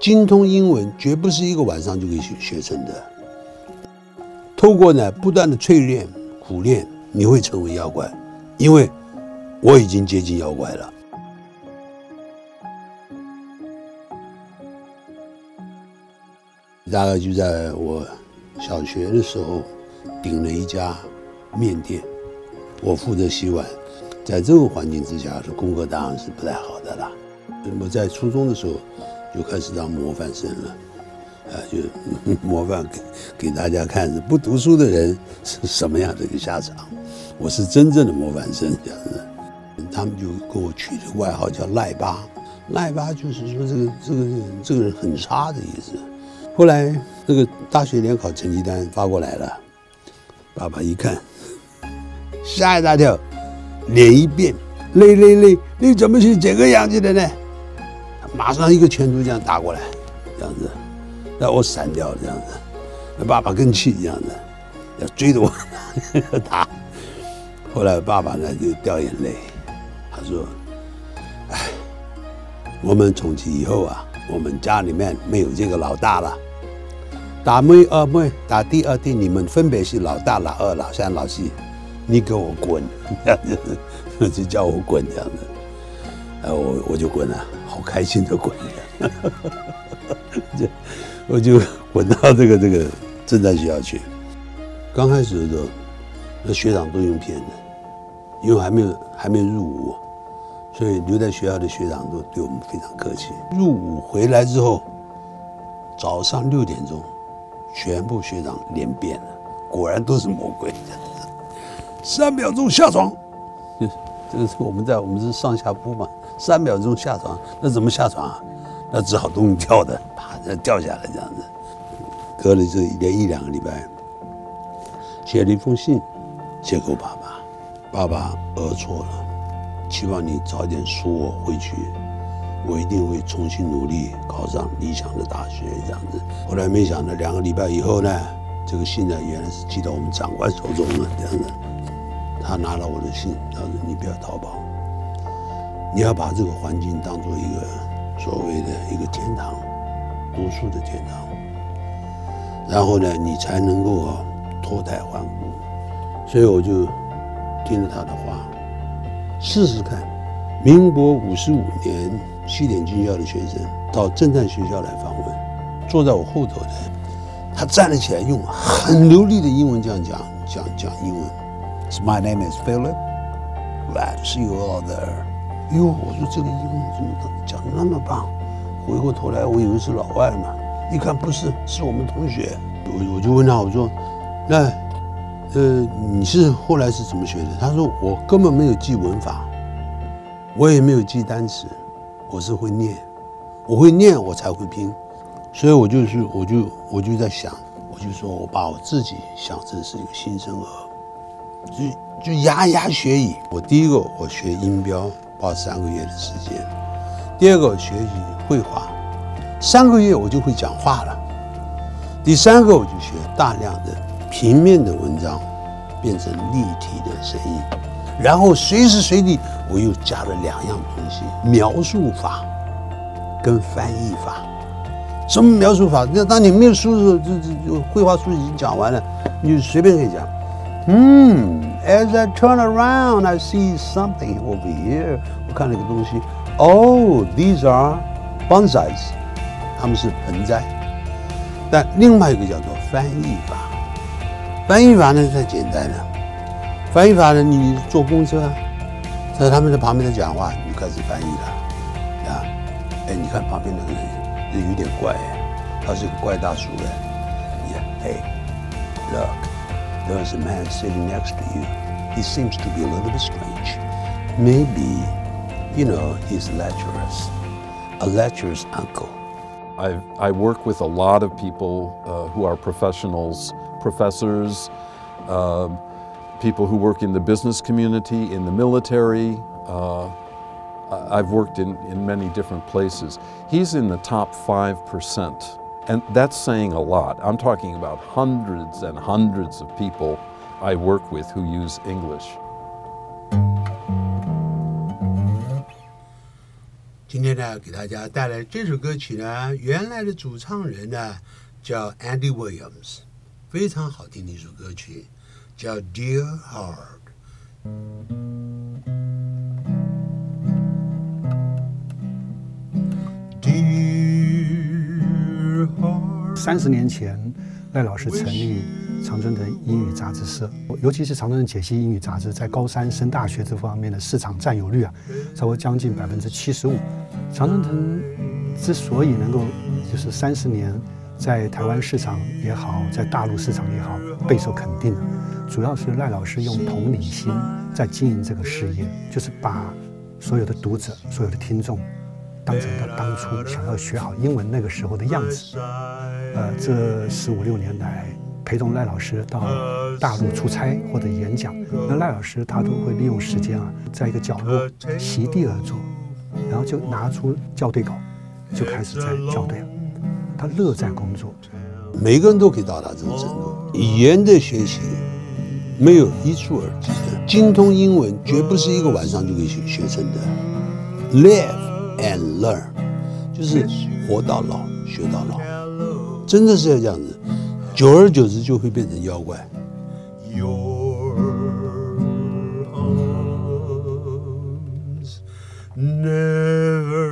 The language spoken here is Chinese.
精通英文绝不是一个晚上就可以学学成的。透过呢不断的淬炼、苦练，你会成为妖怪，因为我已经接近妖怪了。大概就在我小学的时候，顶了一家面店，我负责洗碗。在这个环境之下，是功课当然是不太好的啦。我在初中的时候就开始当模范生了，啊，就 模范给给大家看，不读书的人是什么样的一个下场。我是真正的模范生这样子，他们就给我取了个外号叫赖巴，赖巴就是说这个这个这个人很差的意思。后来这个大学联考成绩单发过来了，爸爸一看，吓一大跳，脸一变，累累累，你怎么是这个样子的呢？马上一个拳头这样打过来，这样子，让我闪掉，这样子，爸爸更气，这样子，要追着我 打。后来爸爸呢就掉眼泪，他说：“哎，我们从此以后啊，我们家里面没有这个老大了。”大妹、二妹、打弟、二弟，你们分别是老大、老二、老三、老四，你给我滚！这样子就叫我滚这样子，呃，我我就滚了，好开心的滚，就我就滚到这个这个正在学校去。刚开始的时候，那学长都用骗的，因为还没有还没有入伍，所以留在学校的学长都对我们非常客气。入伍回来之后，早上六点钟。全部学长脸变了，果然都是魔鬼。三秒钟下床，这个是我们在我们是上下铺嘛，三秒钟下床，那怎么下床啊？那只好东跳的，啪，掉下来这样子。隔了这连一两个礼拜，写了一封信，写给爸爸，爸爸儿错了，希望你早点赎我回去。我一定会重新努力，考上理想的大学，这样子。后来没想到，两个礼拜以后呢，这个信呢，原来是寄到我们长官手中了，这样子。他拿了我的信，他说：“你不要逃跑，你要把这个环境当做一个所谓的一个天堂，读书的天堂。然后呢，你才能够脱胎换骨。”所以我就听了他的话，试试看。民国五十五年。西点军校的学生到侦探学校来访问，坐在我后头的，他站了起来，用很流利的英文这样讲讲讲英文。My name is Philip. Glad to see you all there. 哟，我说这个英文怎么讲的那么棒？回过头来，我以为是老外嘛，一看不是，是我们同学。我我就问他，我说，那呃，你是后来是怎么学的？他说我根本没有记文法，我也没有记单词。我是会念，我会念，我才会拼，所以我就是，我就我就在想，我就说我把我自己想成是一个新生儿，就就牙牙学语。我第一个我学音标，花三个月的时间；第二个学习绘画，三个月我就会讲话了；第三个我就学大量的平面的文章，变成立体的声音，然后随时随地。我又加了两样东西：描述法跟翻译法。什么描述法？那当你没有书的时候，就就就绘画书已经讲完了，你就随便可以讲。嗯，As I turn around, I see something over here。我看了一个东西。Oh, these are bonsais。他们是盆栽。但另外一个叫做翻译法。翻译法呢，太简单了。翻译法呢，你坐公车。在他们的旁边在讲话，你就开始翻译了，啊，哎，你看旁边那个人有点怪，他是个怪大叔哎，Yeah, hey, look, there's a man sitting next to you. He seems to be a little bit strange. Maybe, you know, he's lecherous, a lecherous uncle. I I work with a lot of people uh, who are professionals, professors. Uh, people who work in the business community, in the military. Uh, I've worked in, in many different places. He's in the top 5%. And that's saying a lot. I'm talking about hundreds and hundreds of people I work with who use English. 今天呢，给大家带来这首歌曲呢，原来的主唱人呢叫 Andy Williams，非常好听的一首歌曲，叫 Dear Heart。Dear Heart。 三十年前，赖老师成立常春藤英语杂志社，尤其是常春藤解析英语杂志，在高三升大学这方面的市场占有率啊，超过将近百分之七十五。常春藤之所以能够就是三十年在台湾市场也好，在大陆市场也好备受肯定，主要是赖老师用同理心在经营这个事业，就是把所有的读者、所有的听众当成他当初想要学好英文那个时候的样子。呃，这十五六年来陪同赖老师到大陆出差或者演讲，那赖老师他都会利用时间啊，在一个角落席地而坐，然后就拿出校对稿，就开始在校对了。他乐在工作，每个人都可以到达这种程度。语言的学习没有一蹴而就的，精通英文绝不是一个晚上就可以学学成的。Live and learn，就是活到老学到老，真的是要这样子。久而久之就会变成妖怪。Your arms never